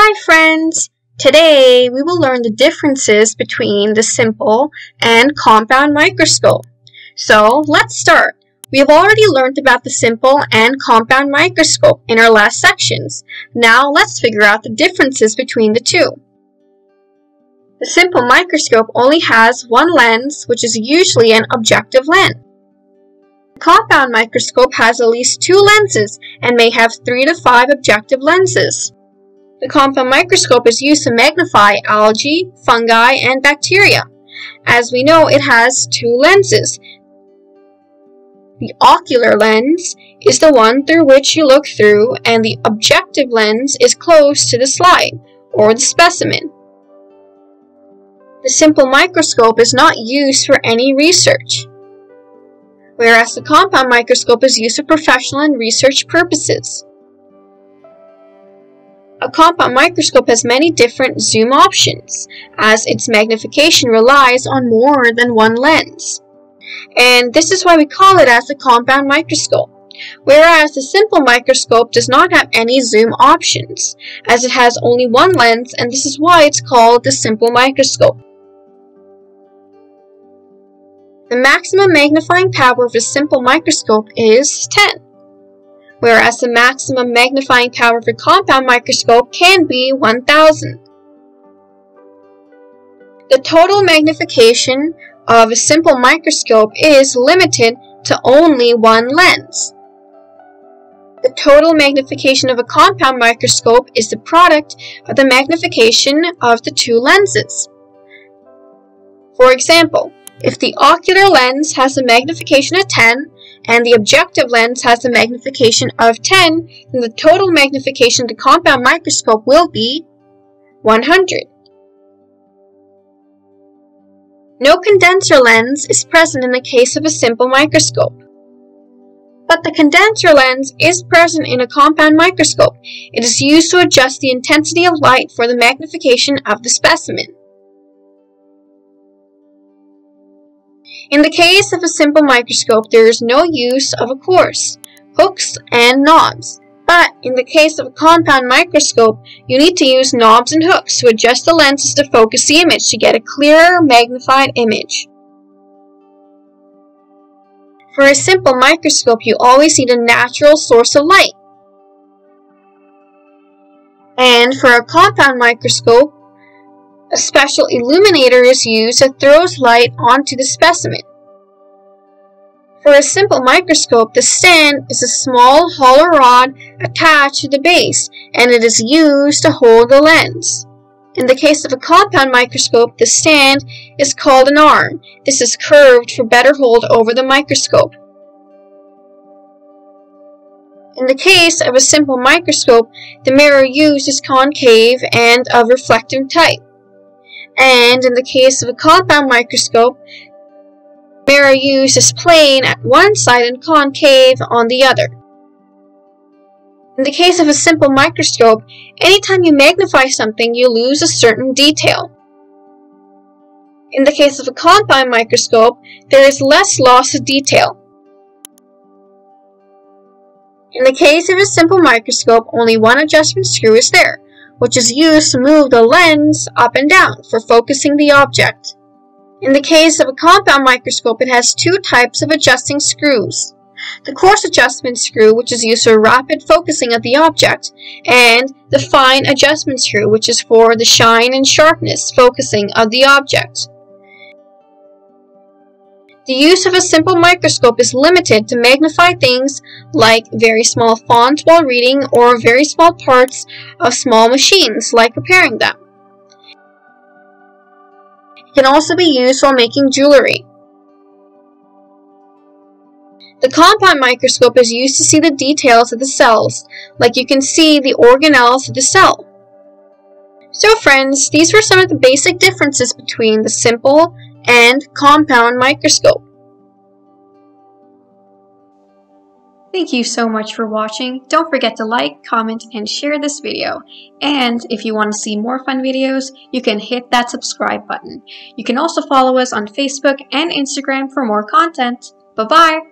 Hi friends! Today we will learn the differences between the simple and compound microscope. So let's start. We have already learned about the simple and compound microscope in our last sections. Now let's figure out the differences between the two. The simple microscope only has one lens, which is usually an objective lens. The compound microscope has at least two lenses and may have three to five objective lenses. The compound microscope is used to magnify algae, fungi, and bacteria. As we know, it has two lenses. The ocular lens is the one through which you look through, and the objective lens is close to the slide, or the specimen. The simple microscope is not used for any research, whereas the compound microscope is used for professional and research purposes. A compound microscope has many different zoom options, as its magnification relies on more than one lens. And this is why we call it as a compound microscope. Whereas the simple microscope does not have any zoom options, as it has only one lens and this is why it's called the simple microscope. The maximum magnifying power of a simple microscope is 10 whereas the maximum magnifying power of a compound microscope can be 1000. The total magnification of a simple microscope is limited to only one lens. The total magnification of a compound microscope is the product of the magnification of the two lenses. For example, if the ocular lens has a magnification of 10 and the objective lens has a magnification of 10, then the total magnification of the compound microscope will be 100. No condenser lens is present in the case of a simple microscope. But the condenser lens is present in a compound microscope. It is used to adjust the intensity of light for the magnification of the specimen. In the case of a simple microscope, there is no use of a course, hooks, and knobs. But in the case of a compound microscope, you need to use knobs and hooks to adjust the lenses to focus the image to get a clearer, magnified image. For a simple microscope, you always need a natural source of light. And for a compound microscope, a special illuminator is used that throws light onto the specimen. For a simple microscope, the stand is a small hollow rod attached to the base, and it is used to hold the lens. In the case of a compound microscope, the stand is called an arm. This is curved for better hold over the microscope. In the case of a simple microscope, the mirror used is concave and of reflective type and in the case of a compound microscope, mirror used is plane at one side and concave on the other. In the case of a simple microscope, anytime you magnify something, you lose a certain detail. In the case of a compound microscope, there is less loss of detail. In the case of a simple microscope, only one adjustment screw is there, which is used to move the lens up and down for focusing the object. In the case of a compound microscope, it has two types of adjusting screws. The coarse adjustment screw, which is used for rapid focusing of the object, and the fine adjustment screw, which is for the shine and sharpness focusing of the object. The use of a simple microscope is limited to magnify things like very small fonts while reading or very small parts of small machines like repairing them. It can also be used while making jewelry. The compound microscope is used to see the details of the cells, like you can see the organelles of the cell. So friends, these were some of the basic differences between the simple and compound microscope. Thank you so much for watching. Don't forget to like, comment, and share this video. And if you want to see more fun videos, you can hit that subscribe button. You can also follow us on Facebook and Instagram for more content. Bye-bye!